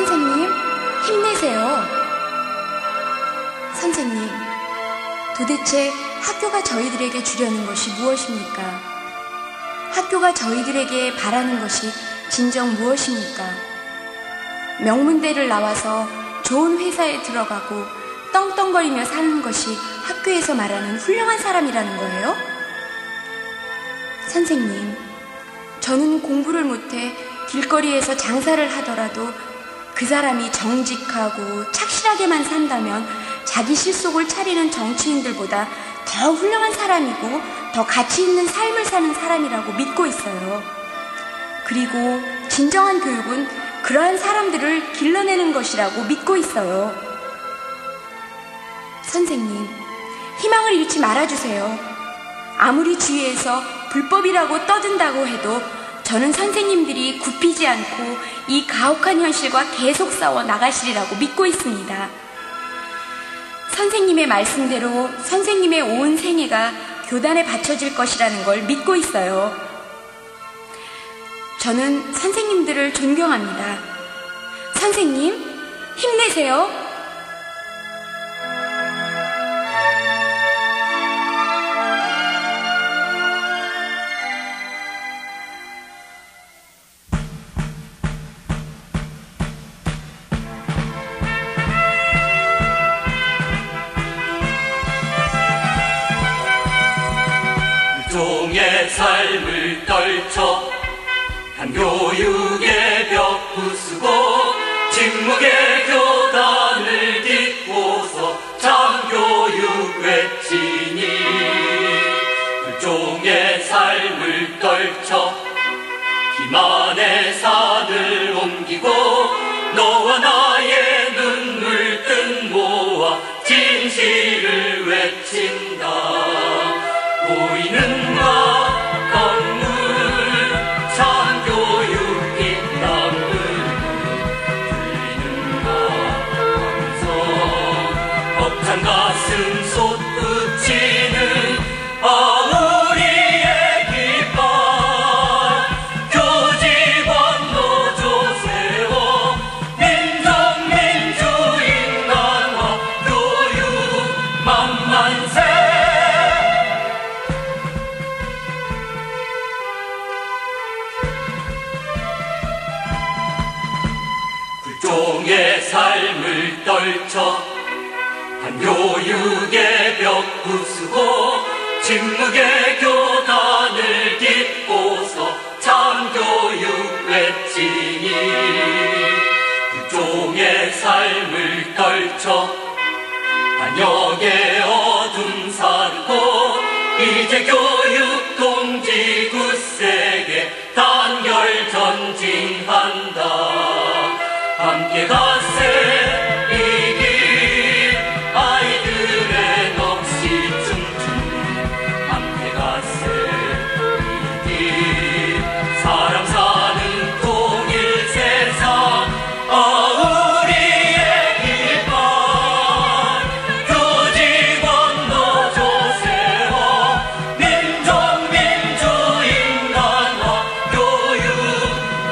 선생님, 힘내세요. 선생님, 도대체 학교가 저희들에게 주려는 것이 무엇입니까? 학교가 저희들에게 바라는 것이 진정 무엇입니까? 명문대를 나와서 좋은 회사에 들어가고 떵떵거리며 사는 것이 학교에서 말하는 훌륭한 사람이라는 거예요? 선생님, 저는 공부를 못해 길거리에서 장사를 하더라도 그 사람이 정직하고 착실하게만 산다면 자기 실속을 차리는 정치인들보다 더 훌륭한 사람이고 더 가치 있는 삶을 사는 사람이라고 믿고 있어요. 그리고 진정한 교육은 그러한 사람들을 길러내는 것이라고 믿고 있어요. 선생님, 희망을 잃지 말아주세요. 아무리 주위에서 불법이라고 떠든다고 해도 저는 선생님들이 굽히지 않고 이 가혹한 현실과 계속 싸워 나가시리라고 믿고 있습니다. 선생님의 말씀대로 선생님의 온 생애가 교단에 바쳐질 것이라는 걸 믿고 있어요. 저는 선생님들을 존경합니다. 선생님, 힘내세요. 삶을 떨쳐 한 교육의 벽 부수고 침묵의 교단을 딛고서 참교육 외치니 불종의 삶을 떨쳐 기만의 산을 옮기고 너와 나의 눈물 뜬 모아 진실을 외친다. 보이는 삶을 떨쳐 한교육의 벽 부수고 침묵의 교단을 딛고서 참교육 외치니 불종의 삶을 떨쳐 반역의 어둠 사르고 이제 교육 동지 굳세게 단결 전진한다. 함께 가